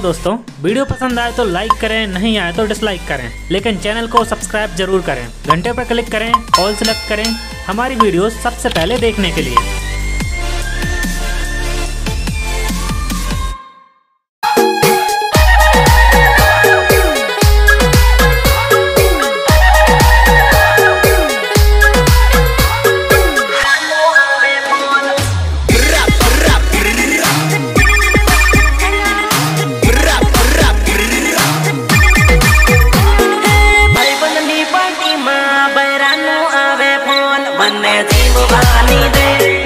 दोस्तों। वीडियो पसंद आए तो लाइक करें, नहीं आए तो डिसलाइक करें। लेकिन चैनल को सब्सक्राइब ज़रूर करें। घंटे पर क्लिक करें ऑल सेलेक्ट करें। हमारी वीडियो सबसे पहले देखने के लिए। मन में थी मुबानी दे।